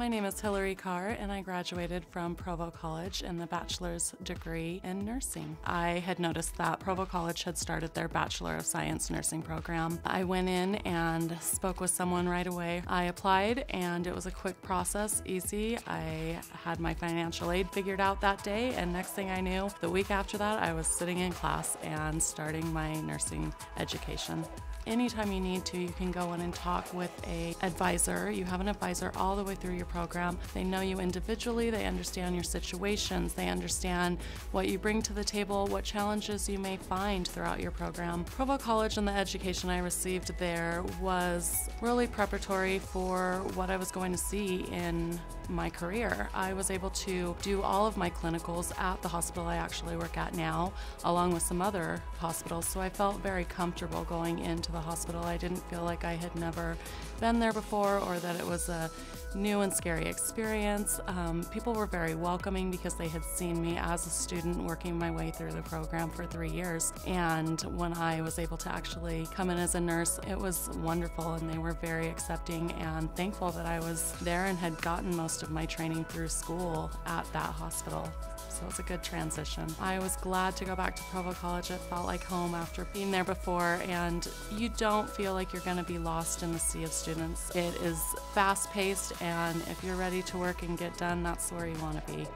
My name is Hillary Carr, and I graduated from Provo College in the bachelor's degree in nursing. I had noticed that Provo College had started their Bachelor of Science nursing program. I went in and spoke with someone right away. I applied, and it was a quick process, easy. I had my financial aid figured out that day, and next thing I knew, the week after that, I was sitting in class and starting my nursing education. Anytime you need to, you can go in and talk with a advisor. You have an advisor all the way through your program. They know you individually, they understand your situations, they understand what you bring to the table, what challenges you may find throughout your program. Provo College and the education I received there was really preparatory for what I was going to see in my career. I was able to do all of my clinicals at the hospital I actually work at now, along with some other hospitals, so I felt very comfortable going into the hospital. I didn't feel like I had never been there before or that it was a new and scary experience. Um, people were very welcoming because they had seen me as a student working my way through the program for three years. And when I was able to actually come in as a nurse, it was wonderful and they were very accepting and thankful that I was there and had gotten most of my training through school at that hospital so it was a good transition. I was glad to go back to Provo College. It felt like home after being there before, and you don't feel like you're going to be lost in the sea of students. It is fast paced, and if you're ready to work and get done, that's where you want to be.